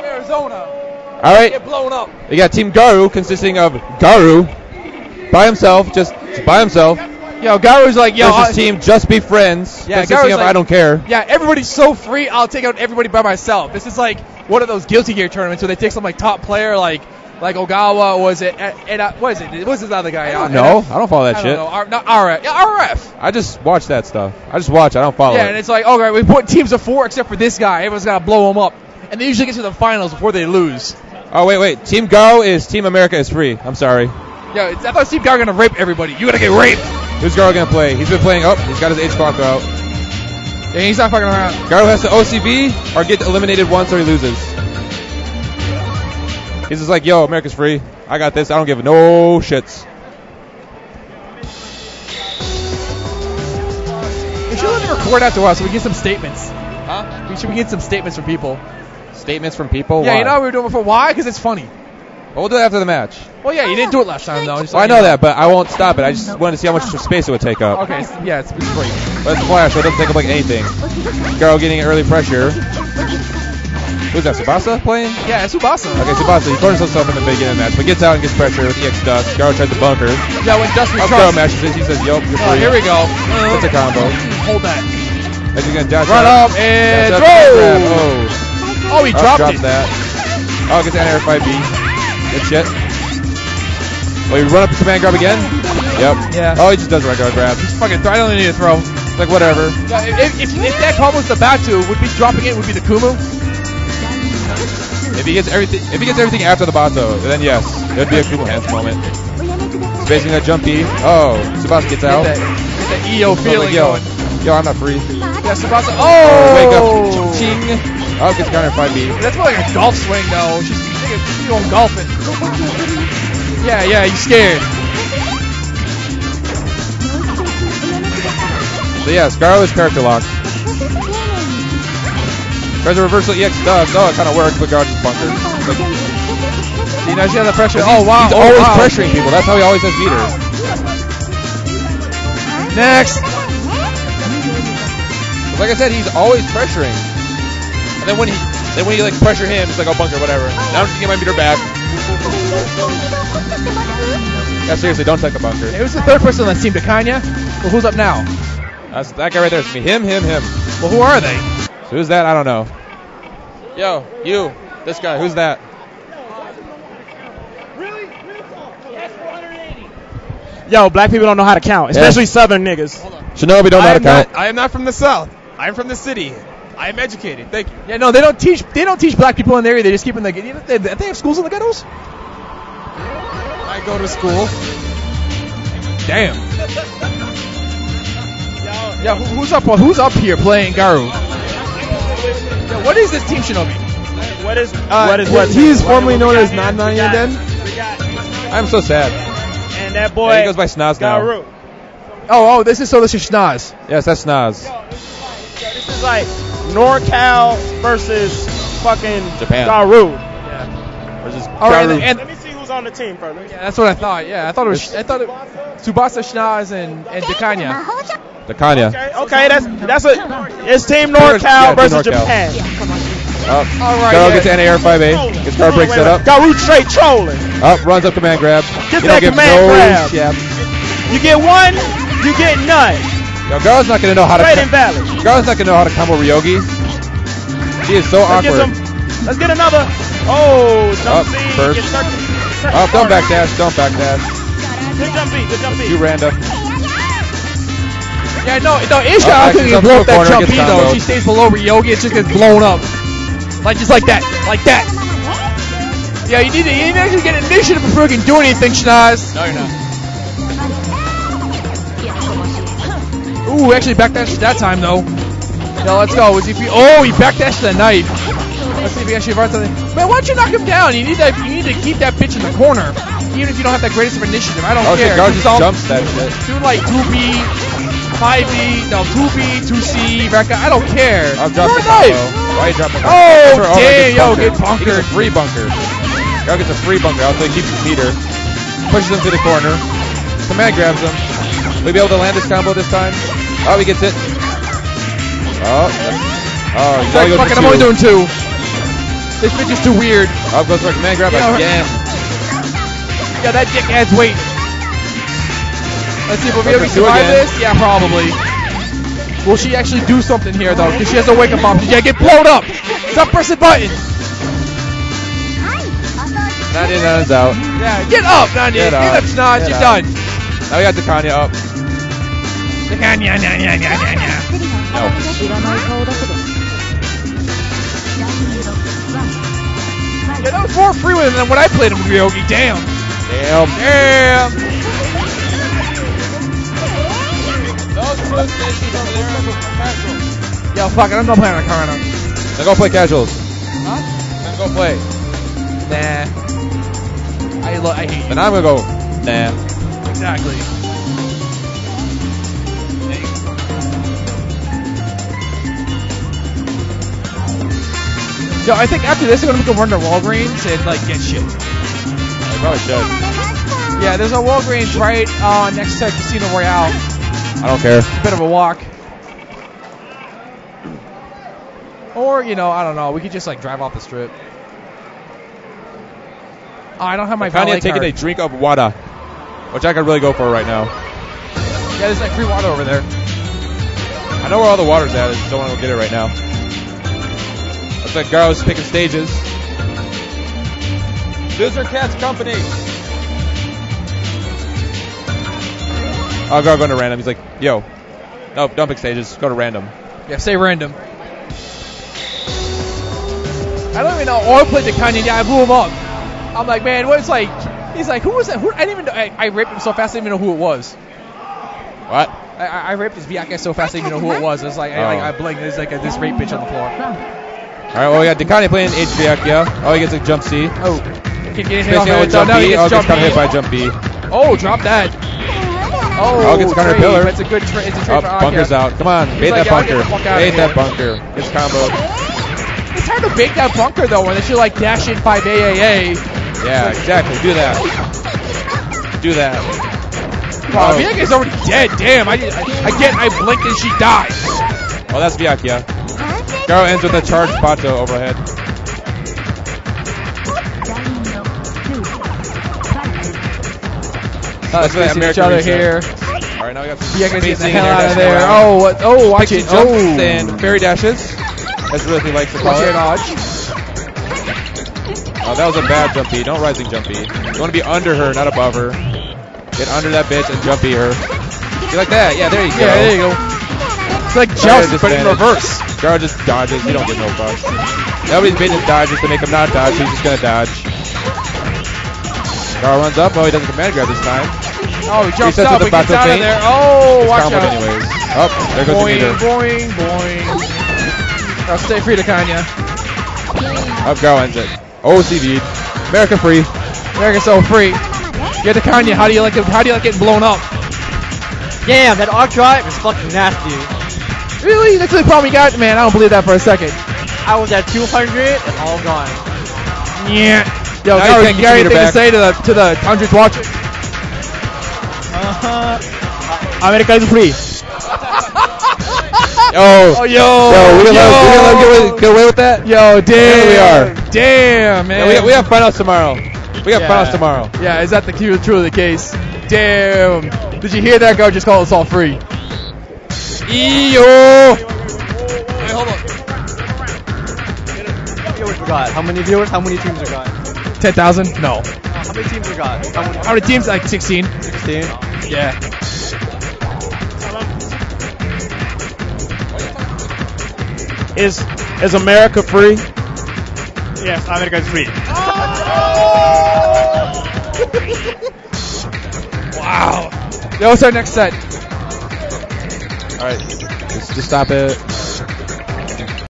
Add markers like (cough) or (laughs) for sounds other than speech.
from Arizona. All right. Get blown up. You got Team Garu consisting of Garu by himself, just, by himself. Yo, Garu's like, yo, versus I- Team Just Be Friends, Yeah, Garu's of like- I Don't Care. Yeah, everybody's so free. I'll take out everybody by myself. This is like one of those Guilty Gear tournaments where they take some like top player like like Ogawa was it and, uh, what is it? What's this other guy? Uh, No, I don't follow that I shit. don't know. R, not RF. Yeah, RF. I just watch that stuff. I just watch. I don't follow Yeah, it. and it's like, okay, we put teams of four except for this guy. Everyone's got to blow him up. And they usually get to the finals before they lose. Oh wait, wait. Team Go is Team America is free. I'm sorry. Yeah, it's, I thought Steve Gar gonna rape everybody. You gotta get raped. Who's Garu gonna play? He's been playing. Oh, he's got his H block out. Yeah, he's not fucking around. Garu has to OCB or get eliminated once or he loses. He's just like, yo, America's free. I got this. I don't give no shits. We should let him record after a while so we get some statements. Huh? We should get some statements from people. Statements from people. Yeah, Why? you know what we were doing before? Why? Because it's funny. Well, we'll do it after the match. Well, yeah, you didn't do it last time though. Just Well, I know that, but I won't stop it. I just wanted to see how much space it would take up. Okay, s- yeah, it's, it's great. But it's Flash, so it doesn't take up like anything. Garu getting early pressure. Who's that? Tsubasa playing? Yeah, it's Tsubasa. Okay, Tsubasa, he corners himself in the beginning of the match, but gets out and gets pressure with EX Dust. Garu tries to bunker. Yeah, when Dust Up Garu matches it. He says, yup, you're Oh, free. here we go. That's a combo. Hold that. As he's gonna dash Run out. up and Dash throw. grab. Oh. Oh, he Up, dropped drops it. that. Oh, gets anti-air 5B. Good shit. Oh, you run up to command grab again? Yep. Yeah. Oh, he just does regular grab. Just fucking throw. I don't need to throw. It's like whatever. Yeah, If, if, if that combo was the Batu, would be dropping it would be the Kumu. If he gets everything, if he gets everything after the Bato, then yes, it'd be a Kumo hands moment. He's basing that jumpy. Oh, Tsubasa gets out. Get that, get that EO He's feeling like, going. Yo, I'm not free. Yeah, Tsubasa. Oh, Oh! wake up, ching. Oh, gets counter 5B. That's more like a golf swing, though. She's, she's going golfing. Yeah, yeah, he's scared. So yeah, Scarlet's character lock. Tries a reversal EX does. Oh, it kind of works, but Guard just bunkered. Like, See, now she has the pressure. Oh, wow. He's oh, always wow. pressuring people. That's how he always has meter. Next. Like I said, he's always pressuring. And then when he then when you like pressure him, it's like oh bunker whatever. Now I'm just getting my meter back. Yeah, seriously, don't take the bunker. Hey, who's the third person on that team? Dakanya? Well, who's up now? That's that guy right there. It's me. Him, him, him. Well, who are they? So who's that? I don't know. Yo, you, this guy. Who's that? Yo, black people don't know how to count, especially southern niggas. Shinobi don't know I how to am not, count. I am not from the South. I am from the city. I am educated. Thank you. Yeah, no, they don't teach. They don't teach black people in the area. They just keep in the. Know, they, they have schools in the ghettos. I go to school. Damn. (laughs) Yeah, who, who's up? Who's up here playing Garu? Yeah, what is this team Shinobi? What is Uh, what is what? He is formerly known as Nan we got- Den. we got- I'm so sad. And that boy Yeah, he goes by Snaz now. Garu. Oh, oh, this is so this is Schnaz. Yes, that's Snaz. This is like NorCal versus fucking Japan. Garu. Versus All right, Garu. and, and Let me see who's on the team, brother. yeah, that's what I thought. Yeah, I thought it was. I thought it. Tsubasa, Schnaz, and and Dakanya. the Kanya. Okay, okay, that's that's a it's Team Yeah, NorCal Team versus NorCal. Japan. Up. All right, Garu yeah. gets anti-air 5A. Gets guard breaks Wait, set up. Garu straight trolling. Up, runs up command grab. Get You that command no grab. shit. You get one, you get none. Yo, Garu's not gonna know how to. Straight and valid. Garu's not gonna know how to combo Ryogi. She is so Let's get some. Let's get another. Oh, Up, jump C. first. Get certain, certain Up, don't corner. backdash, don't backdash. Good jump B. Good jump B. You random. Yeah, no, no, Isha Oh, I couldn't Axe's even blow up that corner, jump B though. comboed. She stays below Ryogi, it just gets blown up. Like just like that, like that. Yeah, you need to, you need to actually get an initiative before you can do anything, Schnaz. No, you're not. Ooh, actually backdashed that time though. Yeah, let's go. Is he? Oh, he backdashed the knife. Let's see if he actually runs something. Man, why don't you knock him down? You need that. You need to keep that bitch in the corner, even if you don't have that greatest of initiative. I don't Oh care. Gar Just jumps that shit. Do like 2B, 5B, no 2B, 2C, Rekka. I don't care. Dropped a knife. Why you dropping Oh, Gar damn, yo, get He gets a free bunker. Gar gets a free bunker. Also, he keeps his meter. Pushes him to the corner. Command grabs him. Will he be able to land this combo this time? Oh, he gets it. Oh, oh, he's Like, fucking, I'm only doing two. This bitch is too weird. Up goes for a command grab Yeah, again. Yeah, that dick adds weight. Let's see be able to survive again. this. Yeah, probably. Will she actually do something here though? Because she has a wake up option. Yeah, get blown up. Stop pressing buttons. Nanya Nana's out. Yeah, get up, Nanya. Get Get, up. Snodge. You're done. Now we got Dekanya up. Yeah, yeah, yeah, yeah, yeah, yeah, yeah. No. 知らない顔だけど Yeah, that was more freeway than when I played him with Ryogi. Damn. Damn. Damn. Yo, fuck it. I'm not playing on Karna. Then go play casuals. Then go play. Nah. I, lo- I hate you. Then I'm gonna go. Nah. Exactly. Yo, I think after this, I'm gonna go run to Walgreens and like get shit. I probably should. Yeah, there's a Walgreens right uh, next to Casino Royale. I don't care. Bit of a walk. Or you know, I don't know. We could just like drive off the strip. Oh, I don't have my Kanye valet taking a drink of water, which I could really go for right now. Yeah, there's like free water over there. I know where all the water's at. I just don't want to go get it right now. Looks like Garu's picking stages. Loser Cats Company. Oh, go, going to random. He's like, yo. No, don't pick stages. Go to random. Yeah, say random. I don't even know. Or played the Kanye. Yeah, I blew him up. I'm like, man, what is like, he's like, who was that? Who? I didn't even know. I, I raped him so fast, I didn't even know who it was. What? I, I, I raped his VIK so fast, I didn't even know who it was. It's like, I, like, Oh. I blinked. There's like a, this rape bitch on the floor. All right, oh, well, we got Dekani playing HVAC, yeah. Oh, he gets a jump C. Oh, can't get anything off it. jump he B. gets Oh, gets kind of hit by jump B. Oh, drop that. Oh, Oh, gets a counter pillar. That's a good trade. It's a trade Oh, for bunker's out. Come on, bait like, that "Yeah, I'll get bunker. the fuck outta Bait that bunker. Gets comboed. It's hard to bait that bunker though when they should like dash in 5 AAA. Yeah, exactly. Do that. Do that. Wow, Oh. Viaga's already dead. Damn, I, I again I blinked and she died. Oh, that's Vyakia. Garu ends with a charged Pato overhead. Let's That's face each other here. All right, now we got some Viaga's getting the hell out of there. around. Oh, what? Oh, watch Pixie it. jumps Oh, and fairy dashes, as Ruthie likes to call watch it. it, dodge. Oh, that was a bad jumpy. Don't rising jumpy. You want to be under her, not above her. Get under that bitch and jumpy her. You like that? Yeah, there you go. Yeah, there you go. It's like Garu Joust, but in reverse. Garu just dodges. He don't get no fucks. Nobody's baiting dodges to make him not dodge, so he's just gonna dodge. Garu runs up. Oh, he doesn't command grab this time. Oh, he jumps Resets up, with but the gets out of there. Oh, It's watch out. anyways. Up, there goes the meter. boing, boing. Now stay free to Kanya. Up, Garu ends it. Oh, CV'd. America free. America's so free. Get to Kanya. How do you like it? How do you like getting blown up? Damn, that arc drive is fucking nasty. Really? That's the problem you got? Man, I don't believe that for a second. I was at 200 and all gone. Yeah. Yo, Now you Gary, can't Gary, your meter anything to say to the to the hundreds watching? Uh-huh. America is free. (laughs) Oh, Oh, yo, yo, we gonna let, we gonna let get away, get away with that? Yo, damn. we are. Damn, man. Yeah, we, we have finals tomorrow. We have Yeah. finals tomorrow. Yeah, is that the true, true the case? Damn. Did you hear that? Go, just call us all free. Eyo. Wait, hold on. Viewers we got? How many viewers? How many teams we got? 10,000? No. Uh, how many teams we got? How many? How many teams? Like 16. 16. Yeah. Is is America free? Yes, America is free. Wow. Yo, what's our next set? All right, just, stop it.